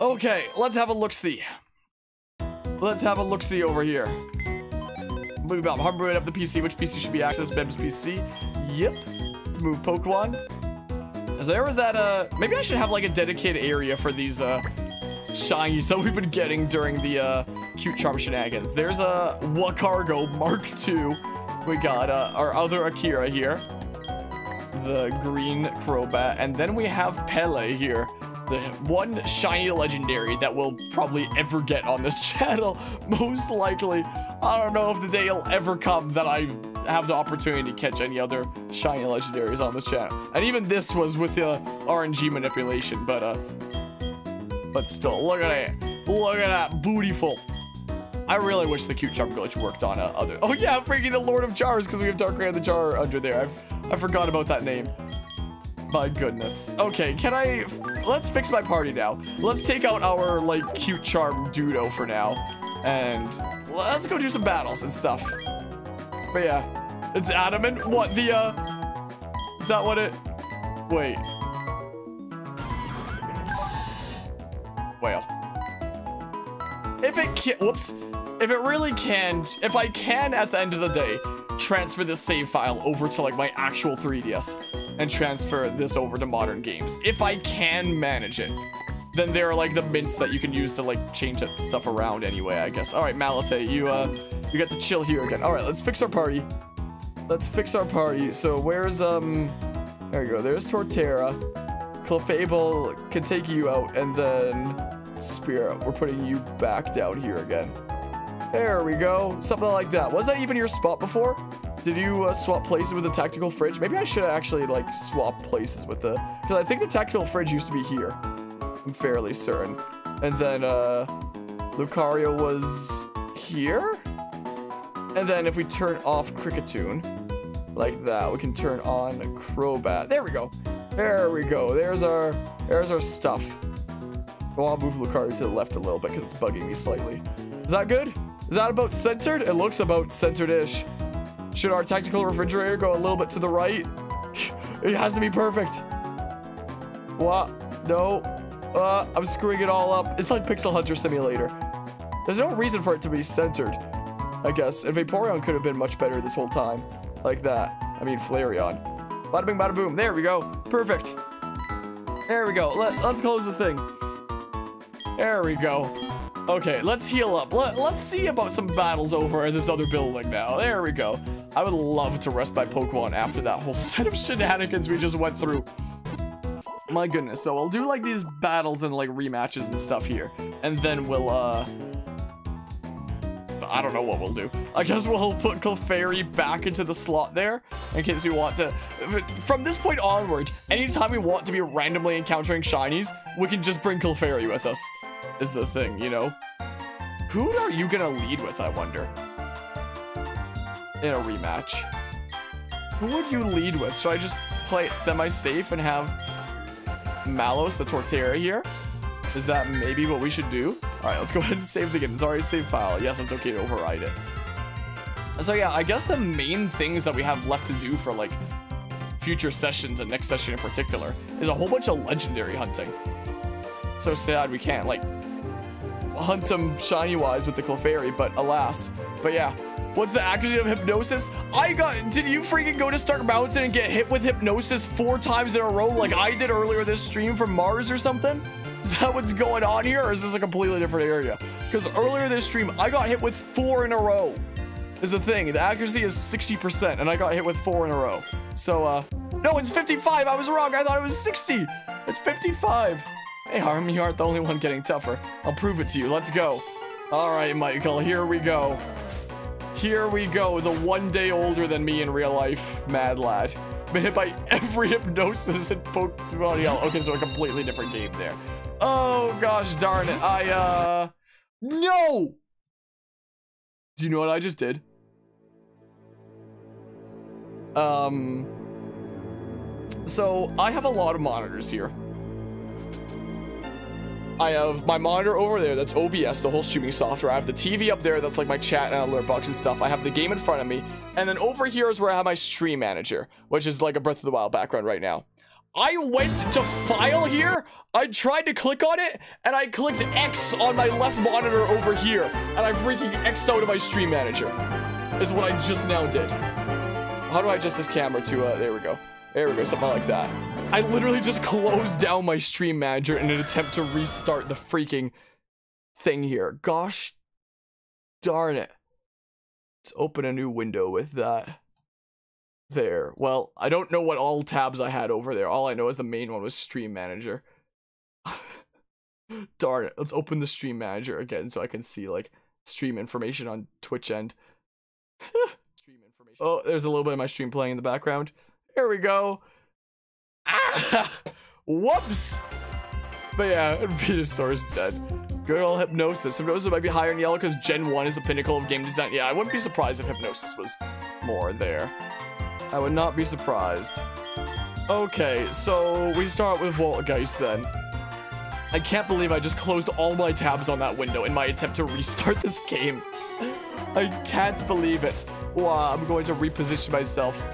Okay, let's have a look-see. Let's have a look-see over here. Move up, hardware up the PC. Which PC should be accessed? Bebe's PC. Yep. Let's move Pokemon. So there was that, uh, maybe I should have like a dedicated area for these, uh, shinies that we've been getting during the, uh, cute charm shenanigans. There's a Wacargo Mark II. We got, uh, our other Akira here. The green Crobat. And then we have Pele here the one shiny legendary that we'll probably ever get on this channel most likely i don't know if the day will ever come that i have the opportunity to catch any other shiny legendaries on this channel and even this was with the rng manipulation but uh but still look at it look at that bootyful I really wish the cute charm glitch worked on uh, other. Oh yeah, freaking the Lord of Jars because we have Darkrai the Jar under there. I've, I forgot about that name. My goodness. Okay, can I... Let's fix my party now. Let's take out our, like, cute charm Dudo for now. And let's go do some battles and stuff. But yeah, it's adamant. What, the, uh... Is that what it... Wait. Well. If it can... Whoops. If it really can... If I can, at the end of the day, transfer this save file over to, like, my actual 3DS and transfer this over to modern games. If I can manage it, then there are like the mints that you can use to like change that stuff around anyway, I guess. All right, Malate, you uh, you got to chill here again. All right, let's fix our party. Let's fix our party. So where's um, there you go. There's Torterra. Clefable can take you out, and then Spirit, we're putting you back down here again. There we go. Something like that. Was that even your spot before? Did you uh, swap places with the tactical fridge? Maybe I should actually like swap places with the, because I think the tactical fridge used to be here. I'm fairly certain. And then uh, Lucario was here. And then if we turn off Kricketune, like that, we can turn on Crobat. There we go. There we go. There's our, there's our stuff. I want to move Lucario to the left a little bit because it's bugging me slightly. Is that good? Is that about centered? It looks about centered-ish. Should our tactical refrigerator go a little bit to the right? it has to be perfect. What? No. Uh, I'm screwing it all up. It's like Pixel Hunter Simulator. There's no reason for it to be centered, I guess. And Vaporeon could have been much better this whole time. Like that. I mean, Flareon. Bada bing, bada boom. There we go. Perfect. There we go. Let, let's close the thing. There we go. Okay, let's heal up. Let, let's see about some battles over in this other building now. There we go. I would love to rest my Pokemon after that whole set of shenanigans we just went through. My goodness. So I'll do like these battles and like rematches and stuff here. And then we'll, uh... I don't know what we'll do. I guess we'll put Clefairy back into the slot there in case we want to. From this point onward, anytime we want to be randomly encountering shinies, we can just bring Clefairy with us is the thing, you know? Who are you gonna lead with, I wonder? In a rematch. Who would you lead with? Should I just play it semi-safe and have Malos, the Torterra here? Is that maybe what we should do? All right, let's go ahead and save the game. Sorry, save file. Yes, it's okay to override it. So yeah, I guess the main things that we have left to do for like future sessions and next session in particular is a whole bunch of legendary hunting. So sad we can't like hunt them shiny wise with the Clefairy, but alas. But yeah, what's the accuracy of hypnosis? I got, did you freaking go to Stark Mountain and get hit with hypnosis four times in a row like I did earlier this stream from Mars or something? Is that what's going on here or is this a completely different area? Because earlier this stream, I got hit with four in a row. Is the thing, the accuracy is 60% and I got hit with four in a row. So, uh, no, it's 55. I was wrong. I thought it was 60. It's 55. Hey, Harm, you aren't the only one getting tougher. I'll prove it to you. Let's go. All right, Michael, here we go. Here we go, the one day older than me in real life, mad lad. Been hit by every hypnosis in Pokemon Yellow. Okay, so a completely different game there. Oh, gosh darn it. I, uh... No! Do you know what I just did? Um... So, I have a lot of monitors here. I have my monitor over there, that's OBS, the whole streaming software. I have the TV up there, that's like my chat and alert box and stuff. I have the game in front of me. And then over here is where I have my stream manager, which is like a Breath of the Wild background right now. I went to file here, I tried to click on it, and I clicked X on my left monitor over here, and I freaking X'd out of my stream manager. Is what I just now did. How do I adjust this camera to, uh, there we go. There we go, something like that. I literally just closed down my stream manager in an attempt to restart the freaking thing here. Gosh darn it. Let's open a new window with that. There. Well, I don't know what all tabs I had over there. All I know is the main one was Stream Manager. darn it. Let's open the Stream Manager again so I can see, like, stream information on Twitch end. Oh, there's a little bit of my stream playing in the background. There we go. Ah! Whoops! But yeah, Venusaur is dead. Good old Hypnosis. Hypnosis might be higher in yellow because Gen 1 is the pinnacle of game design. Yeah, I wouldn't be surprised if Hypnosis was more there. I would not be surprised. Okay, so we start with Voltgeist then. I can't believe I just closed all my tabs on that window in my attempt to restart this game. I can't believe it. Wow, I'm going to reposition myself.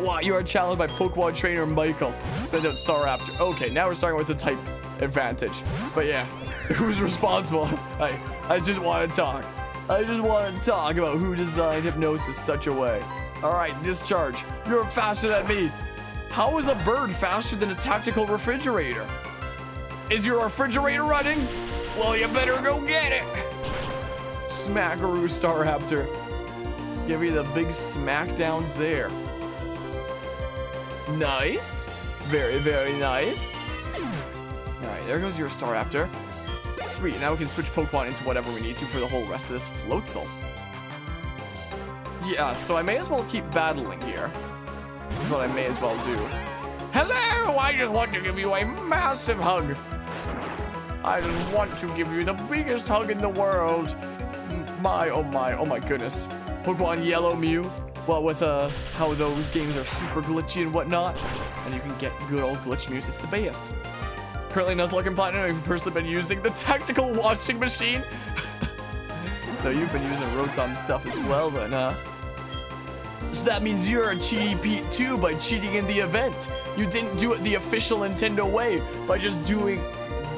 Wow, you are challenged by Pokemon trainer Michael. Send out Staraptor. Okay, now we're starting with the type advantage. But yeah, who's responsible? I, I just want to talk. I just want to talk about who designed hypnosis such a way. All right, discharge. You're faster than me. How is a bird faster than a tactical refrigerator? Is your refrigerator running? Well, you better go get it. Smackaroo Staraptor. Give you the big smackdowns there. Nice. Very, very nice. All right, there goes your Staraptor. Sweet, now we can switch Pokemon into whatever we need to for the whole rest of this Floatzel. Yeah, so I may as well keep battling here. That's what I may as well do. Hello, I just want to give you a massive hug. I just want to give you the biggest hug in the world. My, oh my, oh my goodness. Pokemon Yellow Mew. Well, with uh, how those games are super glitchy and whatnot. And you can get good old glitch music. It's the best. Currently Nuzlocke and Platinum, I've personally been using the tactical washing machine. so you've been using Rotom stuff as well then, huh? So that means you're a cheaty too by cheating in the event. You didn't do it the official Nintendo way by just doing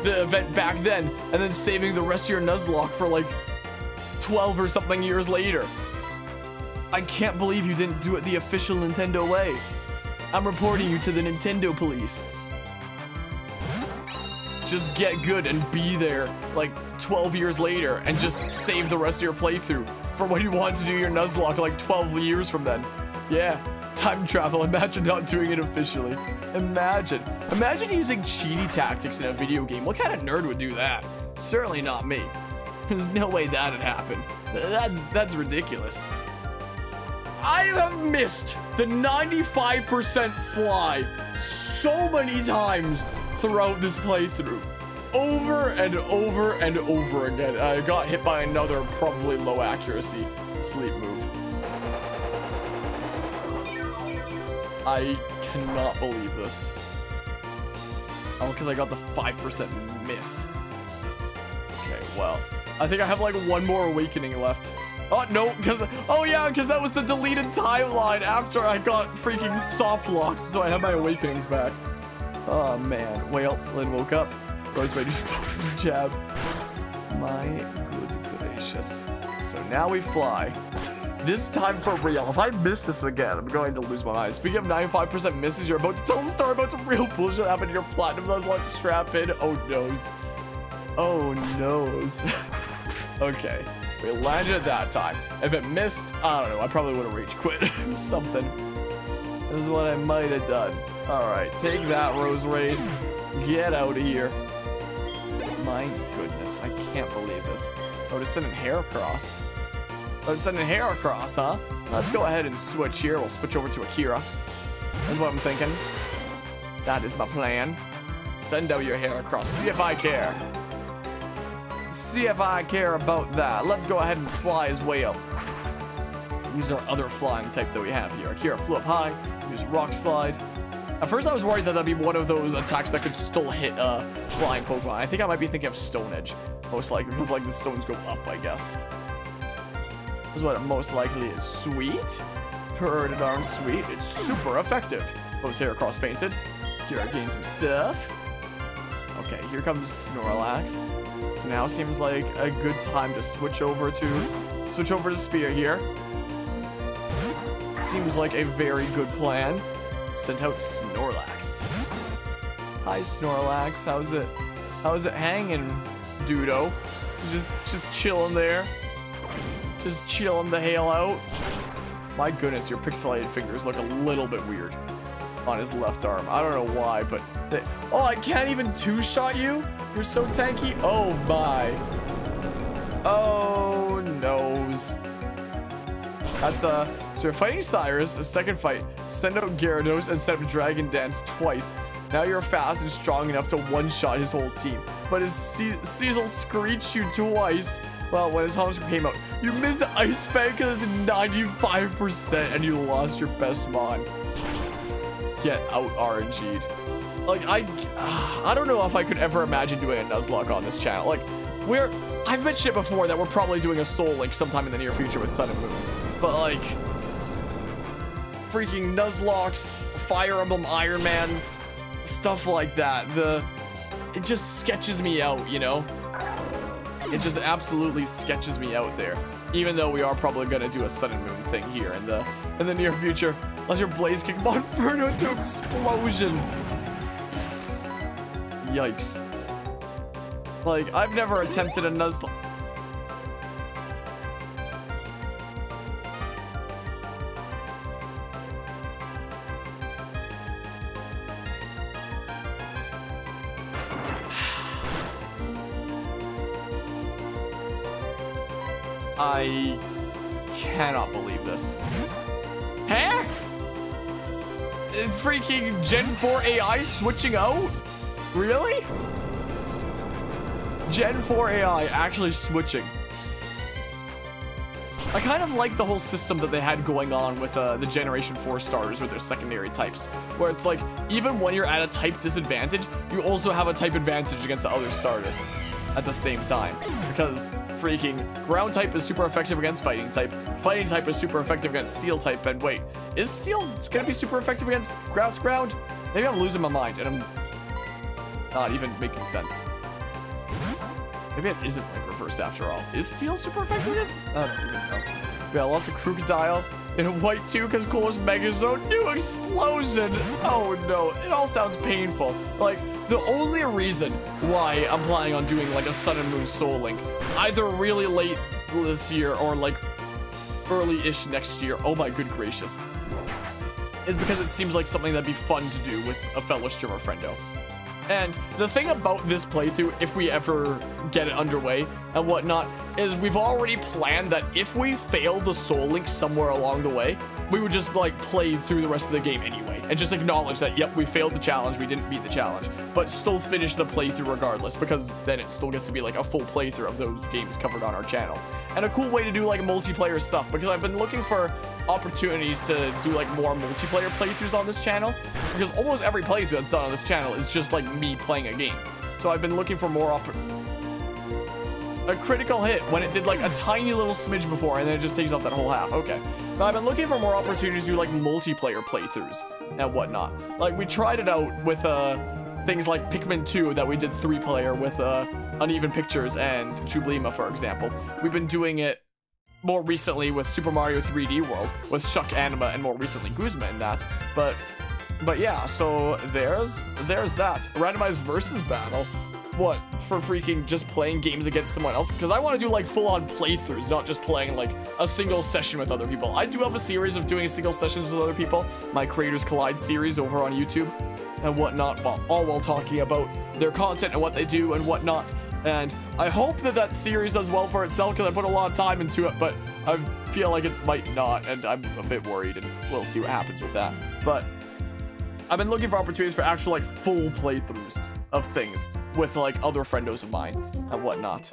the event back then and then saving the rest of your Nuzlocke for like 12 or something years later. I can't believe you didn't do it the official Nintendo way. I'm reporting you to the Nintendo police. Just get good and be there like 12 years later and just save the rest of your playthrough for when you want to do your Nuzlocke like 12 years from then. Yeah, time travel. Imagine not doing it officially. Imagine. Imagine using cheaty tactics in a video game. What kind of nerd would do that? Certainly not me. There's no way that'd happen. That's, that's ridiculous. I have missed the 95% fly so many times throughout this playthrough. Over and over and over again. I got hit by another probably low accuracy sleep move. I cannot believe this. Oh, because I got the 5% miss. Okay, well. I think I have like one more awakening left. Oh, no, because, oh yeah, because that was the deleted timeline after I got freaking soft locked, so I have my awakenings back. Oh, man. Well, Lynn woke up. Rose to poison jab. My good gracious. So now we fly. This time for real. If I miss this again, I'm going to lose my mind. Speaking of 95% misses, you're about to tell the story about some real bullshit happened to your platinum Nuzlocke strap in. Oh, noes. Oh, noes. okay. We landed at that time. If it missed, I don't know. I probably would have reached quit something. This is what I might have done. All right, take that, Roserade. Get out of here. My goodness, I can't believe this. i would have sent a Oh, just sending Heracross. Oh, just hair Heracross, huh? Let's go ahead and switch here. We'll switch over to Akira. That's what I'm thinking. That is my plan. Send out your Heracross. See if I care. See if I care about that. Let's go ahead and fly his way up. Use our other flying type that we have here. Akira flew up high. Use Rock Slide. At first, I was worried that that'd be one of those attacks that could still hit uh, flying Pokemon. I think I might be thinking of Stone Edge, most likely, because like the stones go up, I guess. This is what it most likely is. Sweet. Pretty darn sweet. It's super effective. Those Close Heracross fainted. Here, I gain some stuff. Okay, here comes Snorlax. Now seems like a good time to switch over to switch over to Spear here. Seems like a very good plan. Sent out Snorlax. Hi Snorlax, how's it how's it hanging, Dudo? Just just chilling there. Just chilling the hail out. My goodness, your pixelated fingers look a little bit weird on his left arm. I don't know why, but they, oh, I can't even two-shot you. You're so tanky. Oh my. Oh noes. That's uh. So you're fighting Cyrus. A second fight. Send out Gyarados and set up Dragon Dance twice. Now you're fast and strong enough to one-shot his whole team. But his Ce screeched you twice. Well, when his home came out, you missed the Ice Fang because it's 95% and you lost your best mon. Get out RNG'd. Like, I, I don't know if I could ever imagine doing a Nuzlocke on this channel. Like, we're, I've mentioned it before that we're probably doing a Soul Link sometime in the near future with Sun and Moon. But like, freaking Nuzlockes, Fire Emblem Iron Mans, stuff like that. The, it just sketches me out, you know? It just absolutely sketches me out there. Even though we are probably gonna do a Sun and Moon thing here in the in the near future. Your Blaziken Monferno into explosion. Yikes. Like, I've never attempted a Nuzlocke. Gen 4 AI switching out? Really? Gen 4 AI actually switching. I kind of like the whole system that they had going on with uh, the Generation 4 starters with their secondary types, where it's like, even when you're at a type disadvantage, you also have a type advantage against the other starter at the same time. Because freaking ground type is super effective against fighting type, fighting type is super effective against steel type, and wait, is steel gonna be super effective against grass ground? Maybe I'm losing my mind and I'm not even making sense. Maybe it isn't like reverse after all. Is steel super effective against? I don't even know. We got lots of Krookodile in White 2, because Coolest Megazone, new explosion. Oh no, it all sounds painful. Like, the only reason why I'm planning on doing like a Sun and Moon Soul Link, either really late this year or like early-ish next year, oh my good gracious, is because it seems like something that'd be fun to do with a fellow streamer friendo. And the thing about this playthrough, if we ever get it underway and whatnot, is we've already planned that if we fail the Soul Link somewhere along the way, we would just like play through the rest of the game anyway and just acknowledge that, yep, we failed the challenge, we didn't beat the challenge, but still finish the playthrough regardless because then it still gets to be like a full playthrough of those games covered on our channel. And a cool way to do like multiplayer stuff because I've been looking for opportunities to do like more multiplayer playthroughs on this channel because almost every playthrough that's done on this channel is just like me playing a game. So I've been looking for more a critical hit when it did like a tiny little smidge before and then it just takes off that whole half. Okay. But I've been looking for more opportunities to do like multiplayer playthroughs and whatnot. Like we tried it out with uh things like Pikmin 2 that we did three player with uh Uneven Pictures and Jublima, for example. We've been doing it more recently with Super Mario 3D World with Shuck Anima and more recently Guzma in that. But but yeah, so there's there's that. Randomized versus battle. What, for freaking just playing games against someone else? Because I want to do like full-on playthroughs, not just playing like a single session with other people. I do have a series of doing single sessions with other people, my Creators Collide series over on YouTube and whatnot, all while talking about their content and what they do and whatnot. And I hope that that series does well for itself because I put a lot of time into it, but I feel like it might not, and I'm a bit worried, and we'll see what happens with that. But I've been looking for opportunities for actual like full playthroughs of things with like other friendos of mine and whatnot.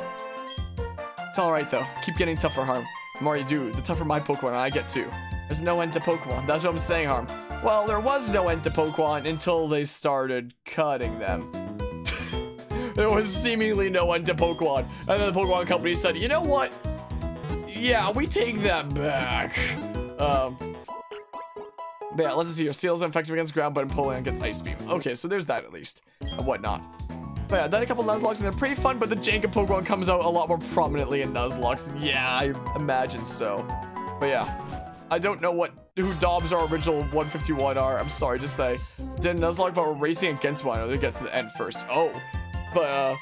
It's alright though. Keep getting tougher, Harm. The more you do, the tougher my Pokemon I get too. There's no end to Pokemon. That's what I'm saying, Harm. Well, there was no end to Pokemon until they started cutting them. There was seemingly no end to Pokemon. And then the Pokemon company said, you know what? Yeah, we take that back. Um, But yeah, let's see here. Steel is effective against ground, but Empoleon gets Ice Beam. Okay, so there's that at least. And whatnot. But yeah, done a couple Nuzlockes and they're pretty fun, but the Jenga Pokemon comes out a lot more prominently in Nuzlocke. Yeah, I imagine so. But yeah, I don't know what who Dobbs our original 151 are. I'm sorry to say. Did Nuzlocke, but we're racing against one another to get to the end first. Oh, but uh,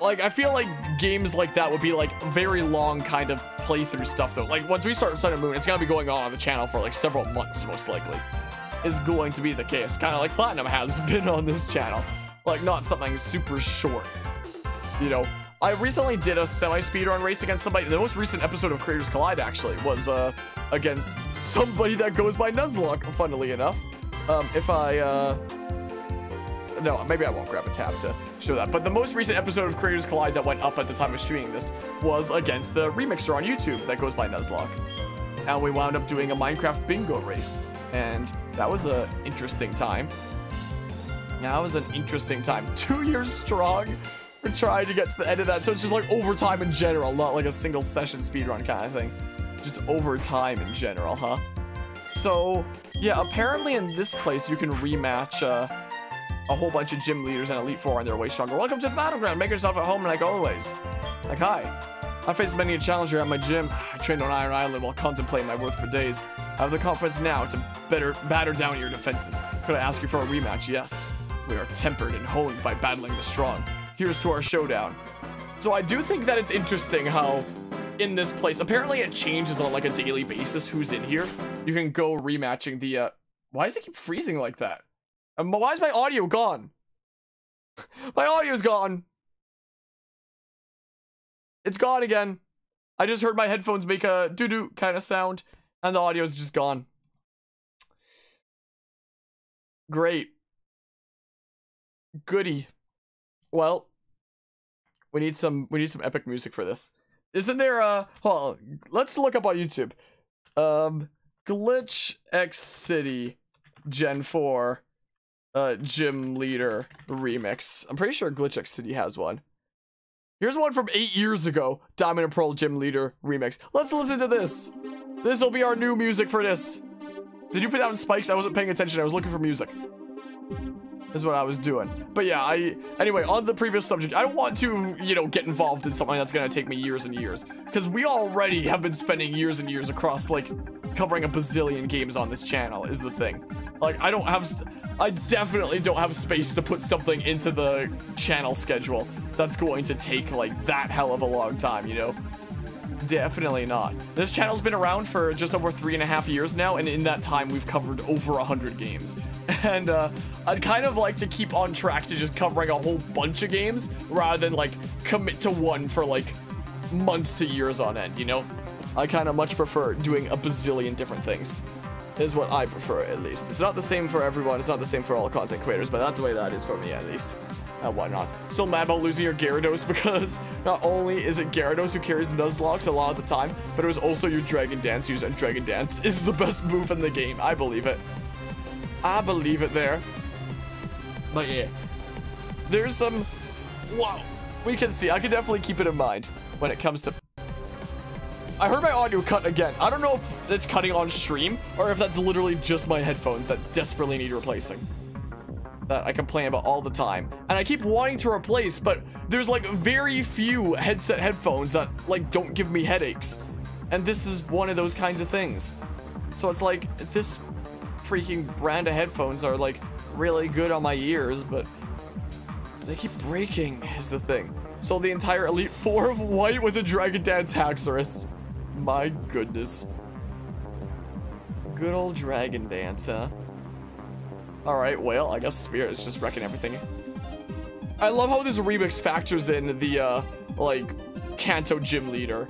like I feel like games like that would be like very long kind of playthrough stuff though. Like once we start Sun and Moon, it's gonna be going on on the channel for like several months most likely. Is going to be the case, kind of like Platinum has been on this channel. Like, not something super short. You know, I recently did a semi-speedrun race against somebody. The most recent episode of Creators Collide, actually, was uh, against somebody that goes by Nuzlocke, funnily enough. Um, if I, uh... No, maybe I won't grab a tab to show that. But the most recent episode of Creators Collide that went up at the time of streaming this was against the remixer on YouTube that goes by Nuzlocke. And we wound up doing a Minecraft bingo race. And that was an interesting time. That was an interesting time. Two years strong for trying to get to the end of that. So it's just like overtime in general, not like a single session speedrun kind of thing. Just overtime in general, huh? So, yeah, apparently in this place you can rematch uh, a whole bunch of gym leaders and Elite Four and they're way stronger. Welcome to the battleground. Make yourself at home like always. Like, hi. I faced many a challenger at my gym. I trained on Iron Island while contemplating my worth for days. I have the confidence now to better batter down your defenses. Could I ask you for a rematch? Yes. We are tempered and honed by battling the strong. Here's to our showdown. So I do think that it's interesting how in this place, apparently it changes on like a daily basis who's in here. You can go rematching the, uh, why does it keep freezing like that? Why is my audio gone? my audio's gone. It's gone again. I just heard my headphones make a doo-doo kind of sound and the audio's just gone. Great. Goody. Well, we need some we need some epic music for this. Isn't there a well, let's look up on YouTube. Um Glitch X City Gen 4 uh gym leader remix. I'm pretty sure Glitch City has one. Here's one from eight years ago. Diamond and Pearl Gym Leader remix. Let's listen to this. This will be our new music for this. Did you put down spikes? I wasn't paying attention. I was looking for music is what I was doing. But yeah, I anyway, on the previous subject, I don't want to, you know, get involved in something that's gonna take me years and years. Because we already have been spending years and years across like covering a bazillion games on this channel is the thing. Like I don't have I definitely don't have space to put something into the channel schedule that's going to take like that hell of a long time, you know? Definitely not. This channel's been around for just over three and a half years now, and in that time, we've covered over a hundred games. And uh, I'd kind of like to keep on track to just covering a whole bunch of games rather than like commit to one for like months to years on end, you know? I kind of much prefer doing a bazillion different things is what I prefer at least. It's not the same for everyone. It's not the same for all content creators, but that's the way that is for me at least Uh, and whatnot. Still mad about losing your Gyarados because not only is it Gyarados who carries Nuzlocke a lot of the time, but it was also your Dragon Dance use, and Dragon Dance is the best move in the game. I believe it. I believe it there. But yeah, there's some, wow, we can see. I can definitely keep it in mind when it comes to I heard my audio cut again. I don't know if it's cutting on stream or if that's literally just my headphones that desperately need replacing that I complain about all the time. And I keep wanting to replace, but there's like very few headset headphones that like don't give me headaches. And this is one of those kinds of things. So it's like, this freaking brand of headphones are like really good on my ears, but they keep breaking is the thing. So the entire Elite Four of white with a Dragon Dance Haxorus. My goodness. Good old Dragon Dance, huh? Alright, well, I guess Spirit is just wrecking everything. I love how this remix factors in the, uh, like, Kanto Gym Leader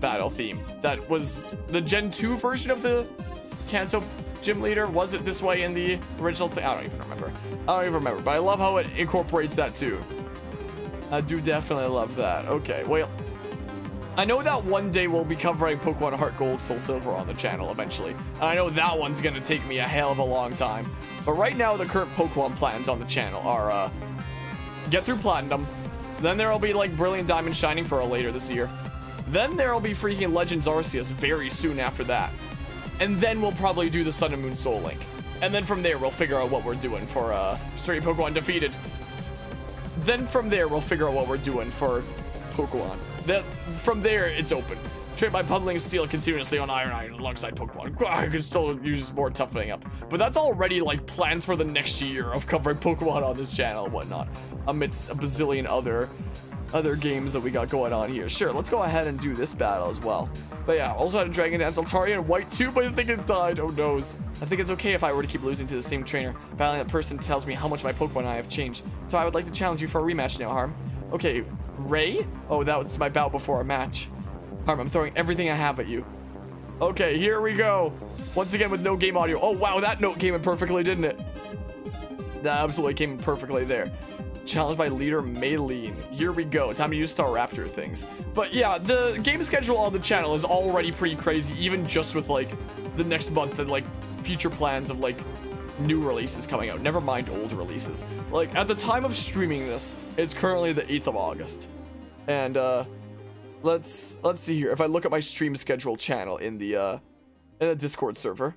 battle theme. That was the Gen 2 version of the Kanto Gym Leader. Was it this way in the original thing? I don't even remember. I don't even remember, but I love how it incorporates that too. I do definitely love that. Okay, well, I know that one day we'll be covering Pokemon Heart Gold, Soul Silver on the channel eventually. And I know that one's gonna take me a hell of a long time. But right now, the current Pokemon plans on the channel are, uh, get through Platinum. Then there'll be, like, Brilliant Diamond Shining Pearl later this year. Then there'll be freaking Legends Arceus very soon after that. and then we'll probably do the Sun and Moon Soul Link. And then from there, we'll figure out what we're doing for uh, Straight Pokemon Defeated. Then from there, we'll figure out what we're doing for Pokemon. Then from there, it's open. Trade by puddling steel continuously on Iron Iron alongside Pokemon. I can still use more toughening up. But that's already like plans for the next year of covering Pokemon on this channel and whatnot. Amidst a bazillion other other games that we got going on here. Sure, let's go ahead and do this battle as well. But yeah, also had a Dragon Dance Altaria and White 2, but I think it died. Oh noes. I think it's okay if I were to keep losing to the same trainer. Battling that person tells me how much my Pokemon I have changed. So I would like to challenge you for a rematch now, Harm. Okay, Ray? Oh, that was my bout before a match. Harm, I'm throwing everything I have at you. Okay, here we go. Once again with no game audio. Oh, wow, that note came in perfectly, didn't it? That absolutely came in perfectly there. Challenged by leader Maylene. Here we go. Time to use Staraptor things. But yeah, the game schedule on the channel is already pretty crazy, even just with like the next month and like future plans of like new releases coming out. Never mind old releases. Like at the time of streaming this, it's currently the 8th of August. And uh let's let's see here. If I look at my stream schedule channel in the uh in the Discord server,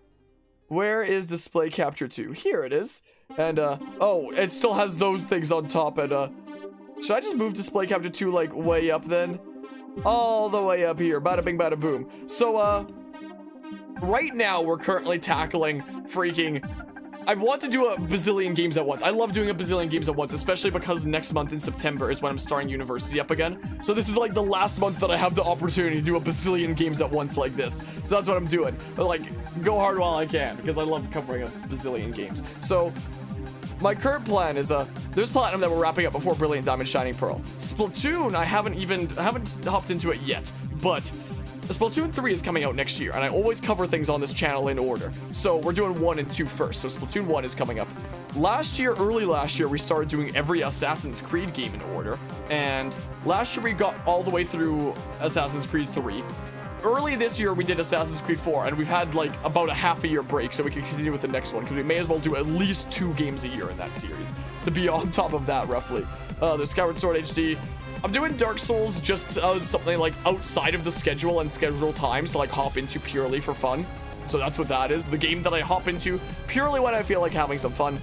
where is display capture 2? Here it is. And, uh, oh, it still has those things on top. And, uh, should I just move display capture 2, like, way up then? All the way up here. Bada bing, bada boom. So, uh, right now we're currently tackling freaking I want to do a bazillion games at once. I love doing a bazillion games at once, especially because next month in September is when I'm starting university up again. So this is like the last month that I have the opportunity to do a bazillion games at once like this. So that's what I'm doing. But like, go hard while I can because I love covering a bazillion games. So my current plan is uh there's platinum that we're wrapping up before brilliant diamond shining pearl splatoon i haven't even I haven't hopped into it yet but Splatoon 3 is coming out next year, and I always cover things on this channel in order. So we're doing 1 and 2 first, so Splatoon 1 is coming up. Last year, early last year, we started doing every Assassin's Creed game in order, and last year we got all the way through Assassin's Creed 3. Early this year, we did Assassin's Creed 4, and we've had like about a half a year break, so we can continue with the next one, because we may as well do at least two games a year in that series, to be on top of that, roughly. Uh, the Skyward Sword HD, I'm doing Dark Souls just uh, something like outside of the schedule and schedule times to like hop into purely for fun. So that's what that is. The game that I hop into purely when I feel like having some fun.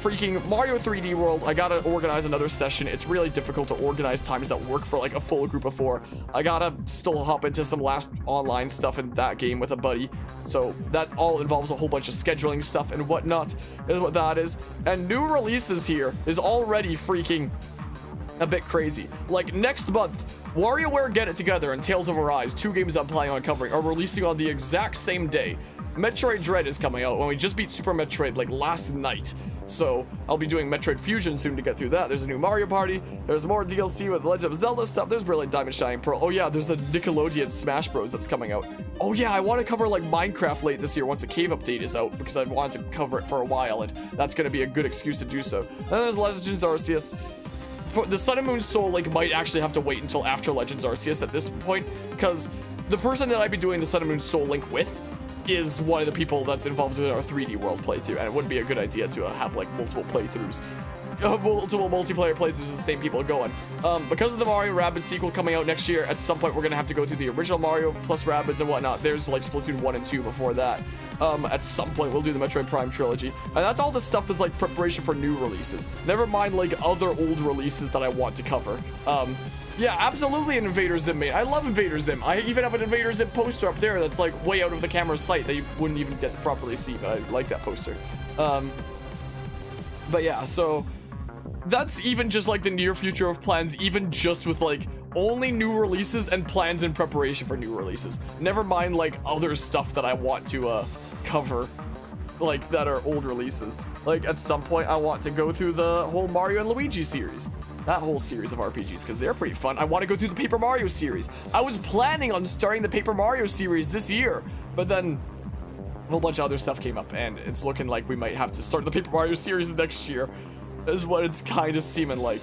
Freaking Mario 3D World, I gotta organize another session. It's really difficult to organize times that work for like a full group of four. I gotta still hop into some last online stuff in that game with a buddy. So that all involves a whole bunch of scheduling stuff and whatnot is what that is. And new releases here is already freaking a bit crazy. Like next month, WarioWare Get It Together and Tales of Arise, two games I'm planning on covering, are releasing on the exact same day. Metroid Dread is coming out when we just beat Super Metroid like last night. So I'll be doing Metroid Fusion soon to get through that. There's a new Mario Party. There's more DLC with Legend of Zelda stuff. There's Brilliant Diamond Shining Pearl. Oh yeah, there's the Nickelodeon Smash Bros that's coming out. Oh yeah, I want to cover like Minecraft late this year once the cave update is out because I've wanted to cover it for a while and that's going to be a good excuse to do so. And then there's Legends Arceus the Sun and Moon Soul Link might actually have to wait until after Legends Arceus at this point, because the person that I'd be doing the Sun and Moon Soul Link with is one of the people that's involved in our 3D World playthrough, and it wouldn't be a good idea to have like multiple playthroughs uh, multiple multiplayer playthroughs with the same people going. Um, because of the Mario Rabbids sequel coming out next year, at some point we're gonna have to go through the original Mario plus Rabbids and whatnot. There's like Splatoon 1 and 2 before that. Um, at some point we'll do the Metroid Prime trilogy. And that's all the stuff that's like preparation for new releases. Never mind like other old releases that I want to cover. Um, yeah, absolutely an Invader Zim, mate. I love Invader Zim. I even have an Invader Zim poster up there that's like way out of the camera's sight that you wouldn't even get to properly see, but I like that poster. Um, but yeah, so that's even just like the near future of plans, even just with like only new releases and plans in preparation for new releases. Never mind like other stuff that I want to uh, cover, like that are old releases. Like at some point I want to go through the whole Mario and Luigi series. That whole series of RPGs, because they're pretty fun. I want to go through the Paper Mario series. I was planning on starting the Paper Mario series this year, but then a whole bunch of other stuff came up, and it's looking like we might have to start the Paper Mario series next year is what it's kind of seeming like.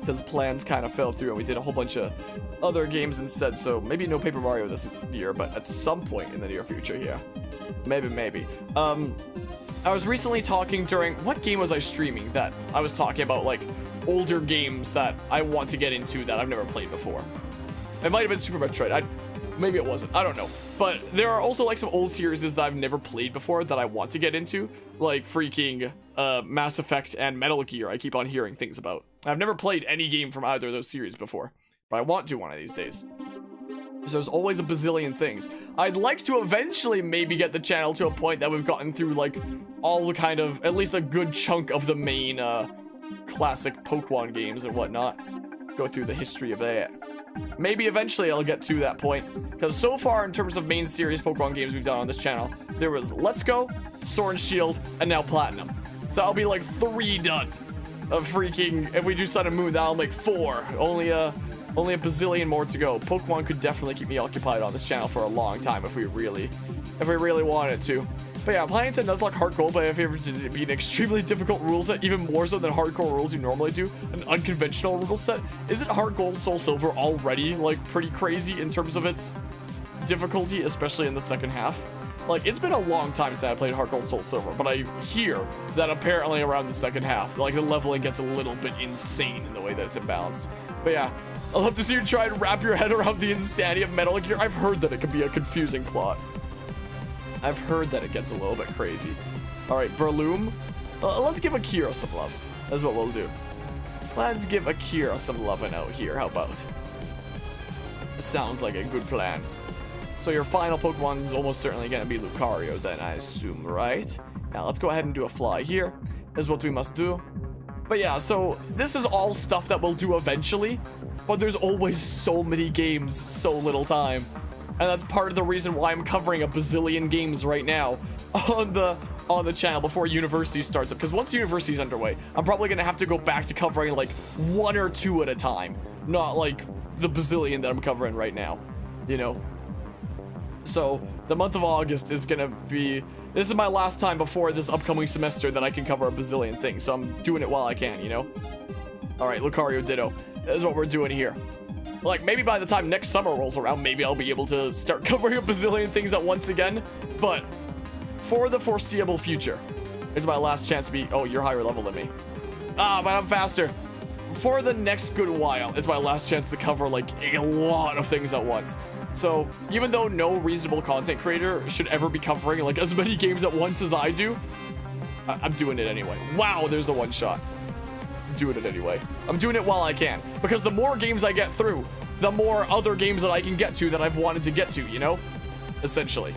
Because plans kind of fell through and we did a whole bunch of other games instead. So maybe no Paper Mario this year, but at some point in the near future, yeah. Maybe, maybe. Um, I was recently talking during, what game was I streaming that I was talking about like older games that I want to get into that I've never played before. It might have been Super Metroid. I, Maybe it wasn't. I don't know. But there are also like some old series that I've never played before that I want to get into, like freaking uh, Mass Effect and Metal Gear. I keep on hearing things about. I've never played any game from either of those series before, but I want to one of these days. So there's always a bazillion things. I'd like to eventually maybe get the channel to a point that we've gotten through like all the kind of, at least a good chunk of the main uh, classic Pokemon games and whatnot. Go through the history of that. Maybe eventually I'll get to that point. Because so far, in terms of main series Pokemon games we've done on this channel, there was Let's Go, Sword and Shield, and now Platinum. So that'll be like three done. Of freaking, if we do Sun and Moon, that'll make four. Only a, only a bazillion more to go. Pokemon could definitely keep me occupied on this channel for a long time if we really, if we really wanted to. But yeah, like Heart Gold, but if you ever be an extremely difficult rule set, even more so than hardcore rules you normally do, an unconventional rule set. Isn't Heart Gold Soul Silver already like pretty crazy in terms of its difficulty, especially in the second half? Like, it's been a long time since I played Heart Gold Soul Silver, but I hear that apparently around the second half, like, the leveling gets a little bit insane in the way that it's imbalanced. But yeah, I'd love to see you try and wrap your head around the insanity of Metal Gear. I've heard that it can be a confusing plot. I've heard that it gets a little bit crazy. All right, Breloom. Uh, let's give Akira some love. That's what we'll do. Let's give Akira some loving out here. How about? Sounds like a good plan. So your final Pokemon is almost certainly going to be Lucario then, I assume, right? Now let's go ahead and do a fly here. Is what we must do. But yeah, so this is all stuff that we'll do eventually. But there's always so many games, so little time. And that's part of the reason why I'm covering a bazillion games right now on the on the channel before university starts up. Because once university's underway, I'm probably going to have to go back to covering like one or two at a time. Not like the bazillion that I'm covering right now, you know? So the month of August is going to be... This is my last time before this upcoming semester that I can cover a bazillion things. So I'm doing it while I can, you know? All right, Lucario Ditto. That is what we're doing here. Like, maybe by the time next summer rolls around, maybe I'll be able to start covering a bazillion things at once again. But for the foreseeable future, it's my last chance to be... Oh, you're higher level than me. Ah, but I'm faster. For the next good while, it's my last chance to cover, like, a lot of things at once. So, even though no reasonable content creator should ever be covering, like, as many games at once as I do, I I'm doing it anyway. Wow, there's the one shot I'm doing it anyway. I'm doing it while I can. Because the more games I get through, the more other games that I can get to that I've wanted to get to, you know? Essentially.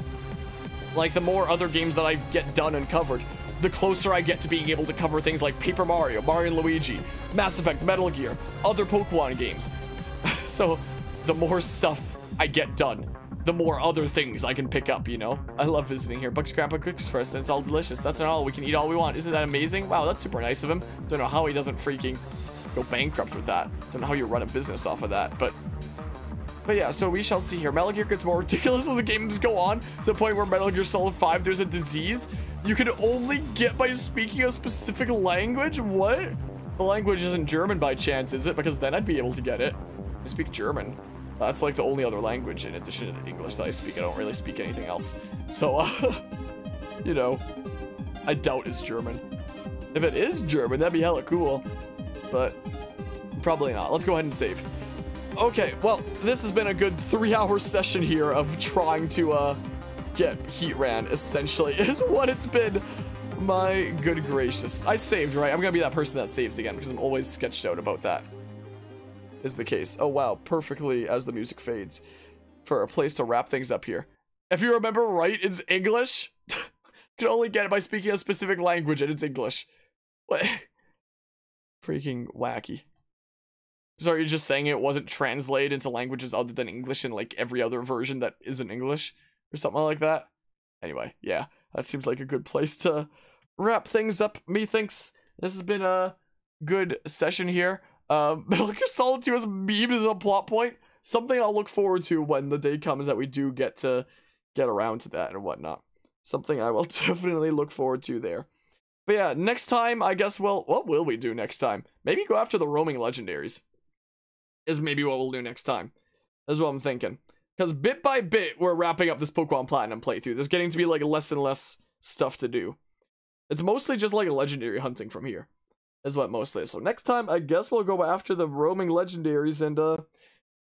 Like, the more other games that I get done and covered, the closer I get to being able to cover things like Paper Mario, Mario Luigi, Mass Effect, Metal Gear, other Pokemon games. so, the more stuff I get done, the more other things I can pick up, you know? I love visiting here. Buck's Grandpa cooks for us, and it's all delicious. That's not all. We can eat all we want. Isn't that amazing? Wow, that's super nice of him. Don't know how he doesn't freaking go bankrupt with that. Don't know how you run a business off of that, but... But yeah, so we shall see here. Metal Gear gets more ridiculous as the games go on, to the point where Metal Gear Solid 5, there's a disease you can only get by speaking a specific language? What? The language isn't German by chance, is it? Because then I'd be able to get it. I speak German. That's like the only other language in addition to English that I speak. I don't really speak anything else. So, uh, you know, I doubt it's German. If it is German, that'd be hella cool. But probably not. Let's go ahead and save. Okay, well, this has been a good three-hour session here of trying to uh, get Heatran, essentially, is what it's been. My good gracious. I saved, right? I'm gonna be that person that saves again because I'm always sketched out about that is the case. Oh wow, perfectly as the music fades for a place to wrap things up here. If you remember right, it's English. you can only get it by speaking a specific language and it's English. What? Freaking wacky. So are you just saying it wasn't translated into languages other than English in like every other version that isn't English? Or something like that? Anyway, yeah, that seems like a good place to wrap things up, methinks. This has been a good session here. Um, Metal Gear Solid 2 as a meme is a plot point. Something I'll look forward to when the day comes that we do get to get around to that and whatnot. Something I will definitely look forward to there. But yeah, next time, I guess we'll... What will we do next time? Maybe go after the roaming legendaries. Is maybe what we'll do next time. That's what I'm thinking. Because bit by bit, we're wrapping up this Pokemon Platinum playthrough. There's getting to be like less and less stuff to do. It's mostly just like legendary hunting from here is what mostly. So next time, I guess we'll go after the roaming legendaries and uh,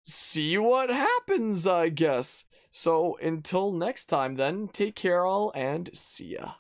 see what happens, I guess. So until next time, then, take care all and see ya.